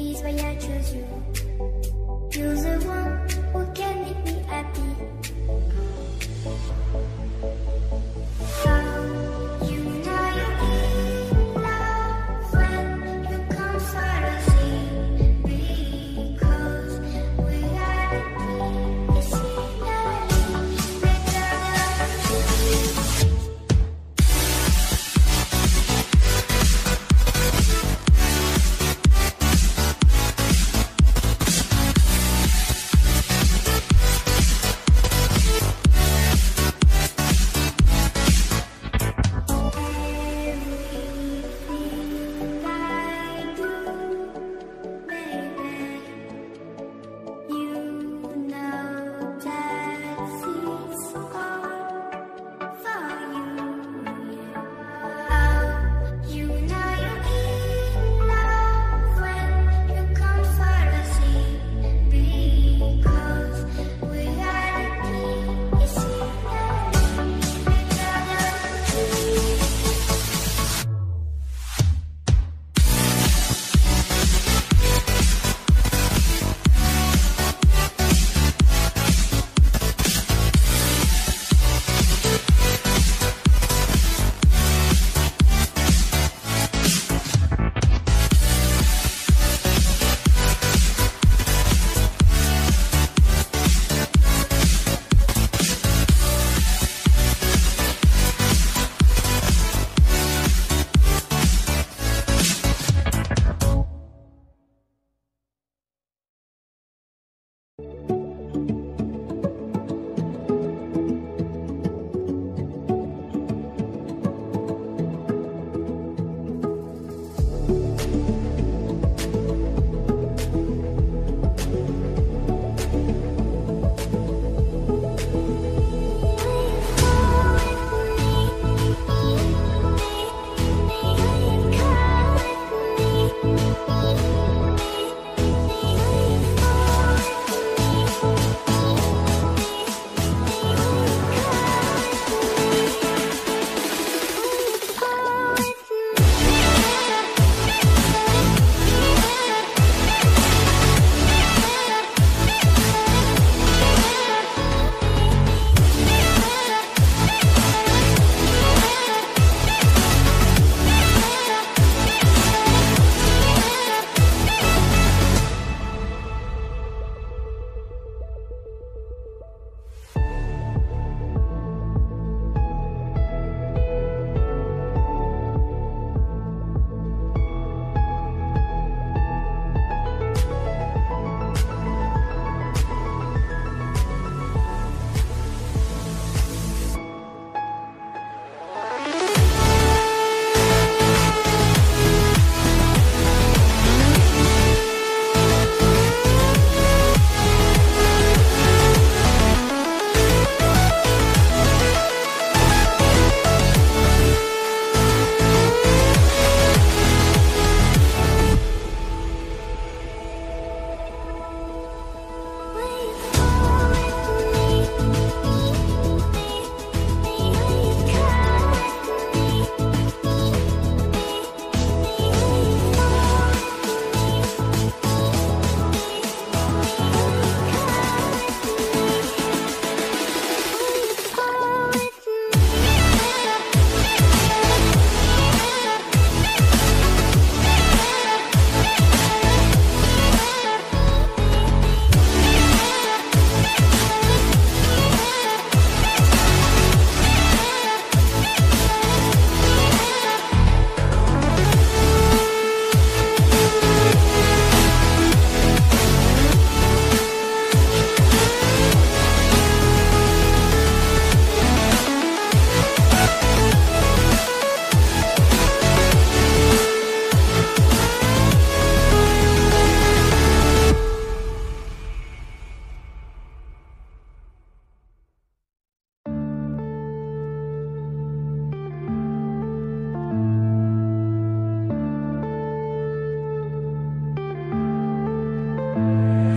is why I chose you. You're the one.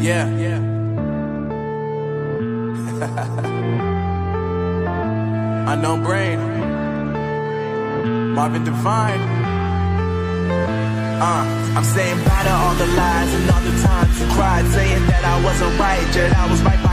Yeah, yeah. Unknown brain. Marvin Divine. Uh, I'm saying bye to all the lies and all the times you cried, saying that I wasn't right, yet I was right by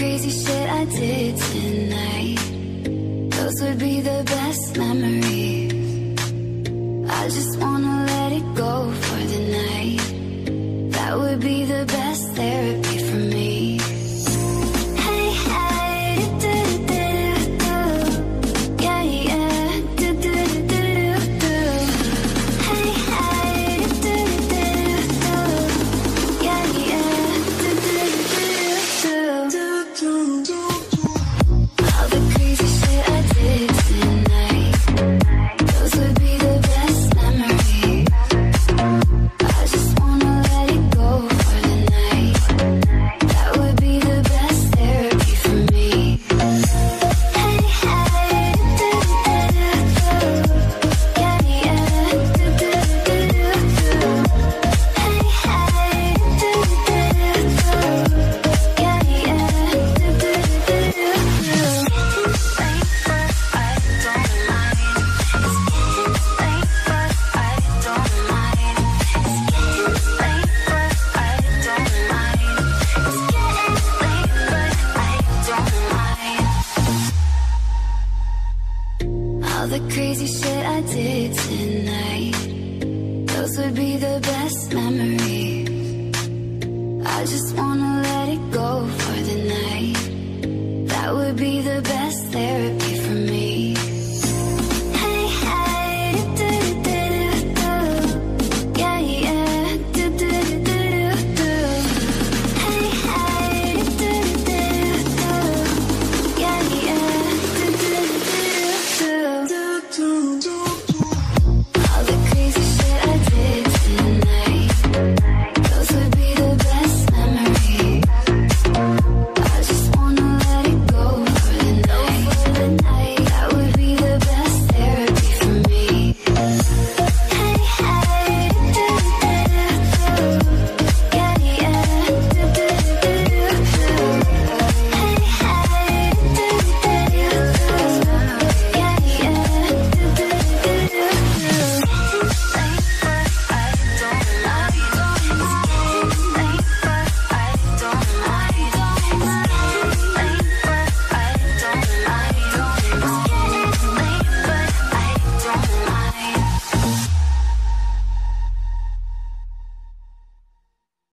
Crazy shit I did tonight, those would be the best memories.